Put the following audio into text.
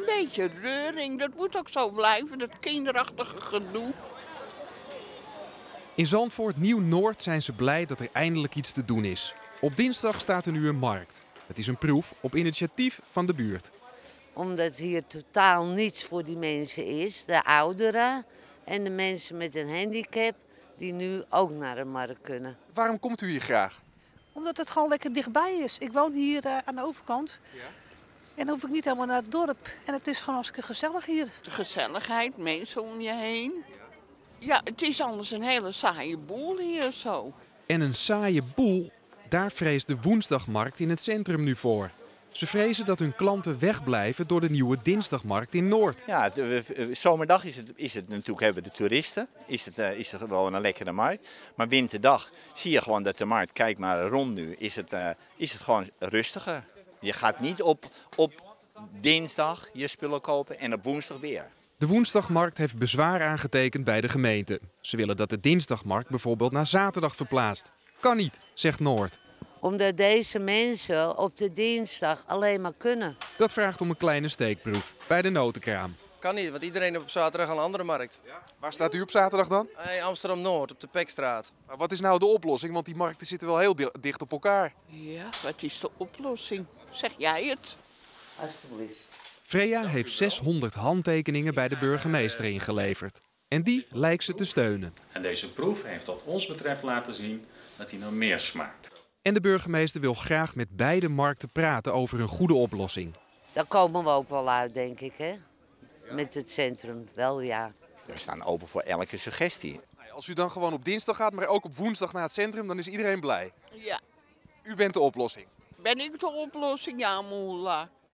Een beetje reuring, dat moet ook zo blijven, dat kinderachtige gedoe. In Zandvoort Nieuw-Noord zijn ze blij dat er eindelijk iets te doen is. Op dinsdag staat er nu een markt. Het is een proef op initiatief van de buurt. Omdat hier totaal niets voor die mensen is. De ouderen en de mensen met een handicap die nu ook naar de markt kunnen. Waarom komt u hier graag? Omdat het gewoon lekker dichtbij is. Ik woon hier eh, aan de overkant. En dan hoef ik niet helemaal naar het dorp. En het is gewoon hartstikke gezellig hier. De gezelligheid, mensen om je heen. Ja, het is anders een hele saaie boel hier zo. En een saaie boel, daar vreest de woensdagmarkt in het centrum nu voor. Ze vrezen dat hun klanten wegblijven door de nieuwe dinsdagmarkt in Noord. Ja, zomerdag is het, is het natuurlijk, hebben we de toeristen, is het, eh, is het gewoon een lekkere markt. Maar winterdag zie je gewoon dat de markt, kijk maar rond nu, is het, eh, is het gewoon rustiger. Je gaat niet op, op dinsdag je spullen kopen en op woensdag weer. De woensdagmarkt heeft bezwaar aangetekend bij de gemeente. Ze willen dat de dinsdagmarkt bijvoorbeeld naar zaterdag verplaatst. Kan niet, zegt Noord. Omdat deze mensen op de dinsdag alleen maar kunnen. Dat vraagt om een kleine steekproef bij de notenkraam. Kan niet, want iedereen heeft op zaterdag een andere markt. Waar staat u op zaterdag dan? Hey, Amsterdam-Noord, op de Pekstraat. Maar wat is nou de oplossing? Want die markten zitten wel heel di- dicht op elkaar. Ja, wat is de oplossing? Zeg jij het? Alsjeblieft. Freya heeft 600 handtekeningen bij de burgemeester ingeleverd. En die lijkt ze te steunen. En deze proef heeft wat ons betreft laten zien dat hij naar meer smaakt. En de burgemeester wil graag met beide markten praten over een goede oplossing. Daar komen we ook wel uit, denk ik, hè? Met het centrum, wel ja. We staan open voor elke suggestie. Als u dan gewoon op dinsdag gaat, maar ook op woensdag naar het centrum, dan is iedereen blij. Ja, U bent de oplossing. ben ik de oplossing? Ja, moela.